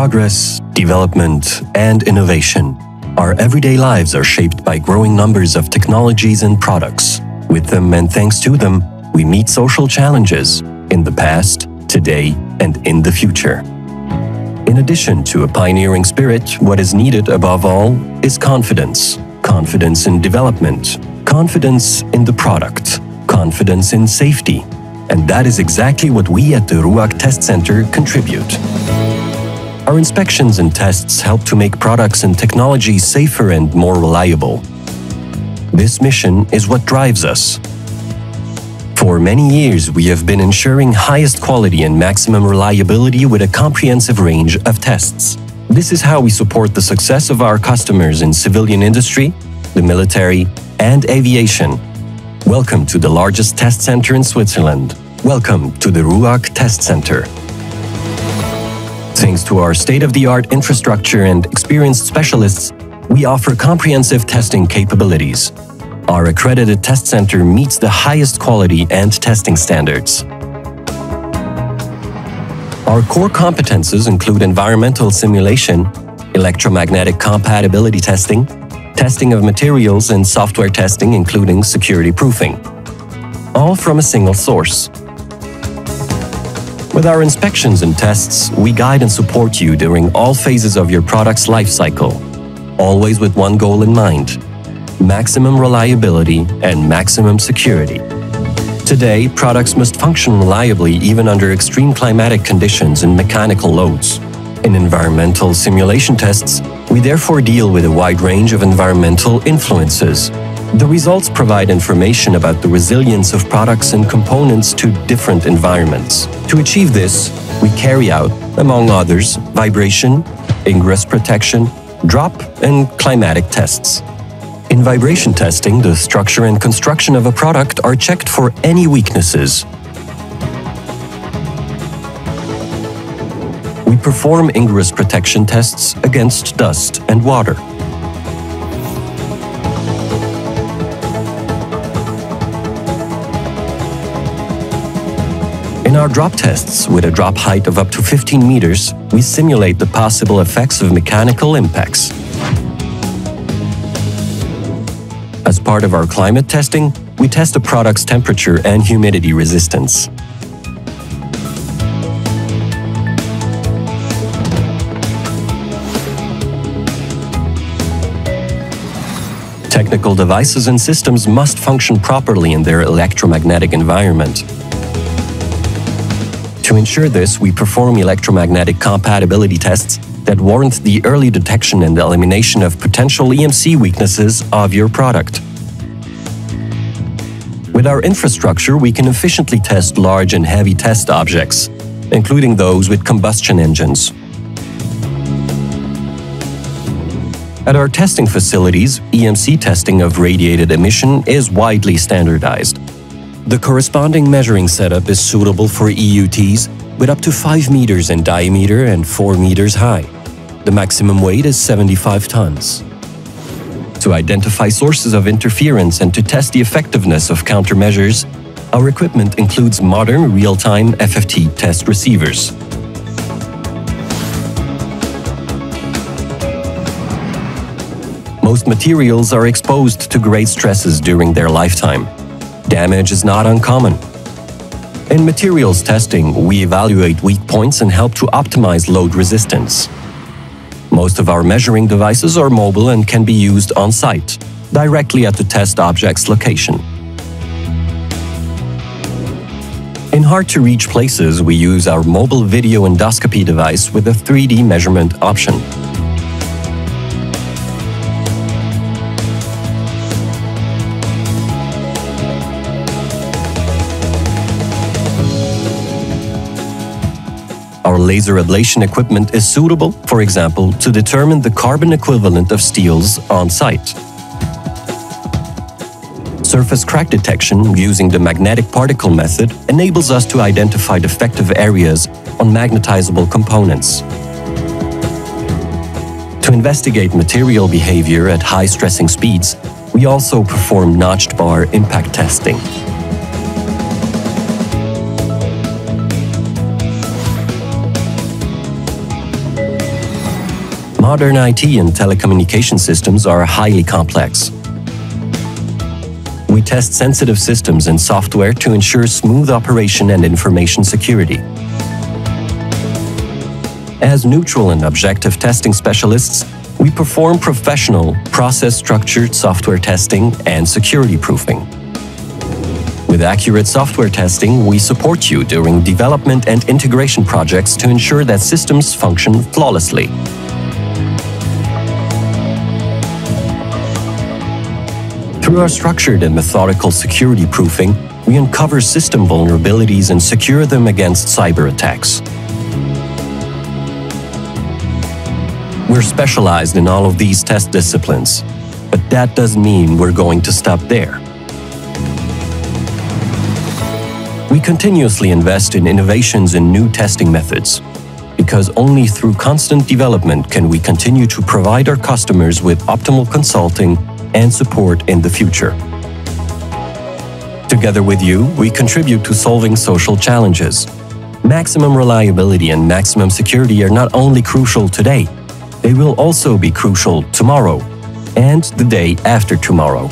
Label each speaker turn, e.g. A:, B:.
A: Progress, development, and innovation. Our everyday lives are shaped by growing numbers of technologies and products. With them and thanks to them, we meet social challenges in the past, today, and in the future. In addition to a pioneering spirit, what is needed above all is confidence. Confidence in development, confidence in the product, confidence in safety. And that is exactly what we at the RUAG Test Center contribute. Our inspections and tests help to make products and technologies safer and more reliable. This mission is what drives us. For many years, we have been ensuring highest quality and maximum reliability with a comprehensive range of tests. This is how we support the success of our customers in civilian industry, the military, and aviation. Welcome to the largest test center in Switzerland. Welcome to the RUAG Test Center. Thanks to our state-of-the-art infrastructure and experienced specialists, we offer comprehensive testing capabilities. Our accredited test center meets the highest quality and testing standards. Our core competences include environmental simulation, electromagnetic compatibility testing, testing of materials and software testing including security proofing. All from a single source. With our inspections and tests, we guide and support you during all phases of your product's life cycle, always with one goal in mind maximum reliability and maximum security. Today, products must function reliably even under extreme climatic conditions and mechanical loads. In environmental simulation tests, we therefore deal with a wide range of environmental influences, the results provide information about the resilience of products and components to different environments. To achieve this, we carry out, among others, vibration, ingress protection, drop, and climatic tests. In vibration testing, the structure and construction of a product are checked for any weaknesses. We perform ingress protection tests against dust and water. Our drop tests, with a drop height of up to 15 meters, we simulate the possible effects of mechanical impacts. As part of our climate testing, we test the product's temperature and humidity resistance. Technical devices and systems must function properly in their electromagnetic environment. To ensure this, we perform electromagnetic compatibility tests that warrant the early detection and elimination of potential EMC weaknesses of your product. With our infrastructure, we can efficiently test large and heavy test objects, including those with combustion engines. At our testing facilities, EMC testing of radiated emission is widely standardized. The corresponding measuring setup is suitable for EUTs with up to 5 meters in diameter and 4 meters high. The maximum weight is 75 tons. To identify sources of interference and to test the effectiveness of countermeasures, our equipment includes modern real-time FFT test receivers. Most materials are exposed to great stresses during their lifetime damage is not uncommon. In materials testing, we evaluate weak points and help to optimize load resistance. Most of our measuring devices are mobile and can be used on-site, directly at the test object's location. In hard-to-reach places, we use our mobile video endoscopy device with a 3D measurement option. Laser ablation equipment is suitable, for example, to determine the carbon equivalent of steels on site. Surface crack detection using the magnetic particle method enables us to identify defective areas on magnetizable components. To investigate material behavior at high stressing speeds, we also perform notched bar impact testing. Modern IT and telecommunication systems are highly complex. We test sensitive systems and software to ensure smooth operation and information security. As neutral and objective testing specialists, we perform professional, process-structured software testing and security proofing. With accurate software testing, we support you during development and integration projects to ensure that systems function flawlessly. Through our structured and methodical security proofing, we uncover system vulnerabilities and secure them against cyber attacks. We're specialized in all of these test disciplines, but that doesn't mean we're going to stop there. We continuously invest in innovations in new testing methods, because only through constant development can we continue to provide our customers with optimal consulting and support in the future. Together with you, we contribute to solving social challenges. Maximum reliability and maximum security are not only crucial today, they will also be crucial tomorrow and the day after tomorrow.